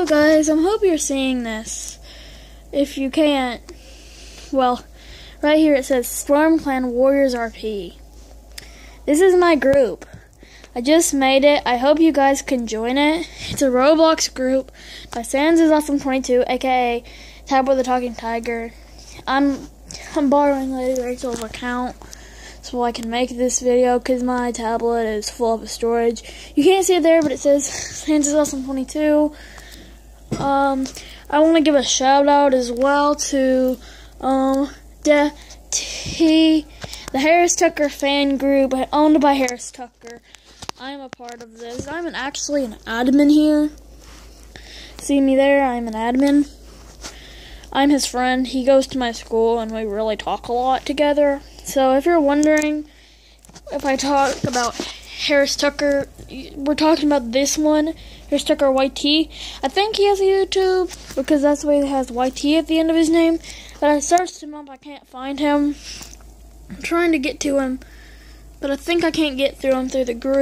Hello guys, I hope you're seeing this. If you can't, well, right here it says Storm Clan Warriors RP. This is my group. I just made it. I hope you guys can join it. It's a Roblox group by Sans is Awesome 22, aka Tablet the Talking Tiger. I'm I'm borrowing Lady Rachel's account so I can make this video because my tablet is full of storage. You can't see it there, but it says Sans is Awesome 22. Um, I want to give a shout out as well to um the the Harris Tucker fan group owned by Harris Tucker. I'm a part of this. I'm an, actually an admin here. See me there? I'm an admin. I'm his friend. He goes to my school and we really talk a lot together. So if you're wondering if I talk about Harris Tucker, we're talking about this one, Harris Tucker YT. I think he has a YouTube because that's why he has YT at the end of his name. But I searched him up, I can't find him. I'm trying to get to him, but I think I can't get through him through the group.